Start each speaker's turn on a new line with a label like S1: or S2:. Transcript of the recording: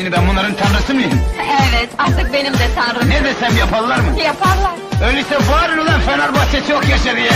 S1: Şimdi ben bunların tanrısı mıyım?
S2: Evet, artık benim de tanrım.
S1: Ne desem yaparlar mı?
S2: Yaparlar.
S1: Öyleyse bağırın ulan Fenerbahçe çok yaşa diye.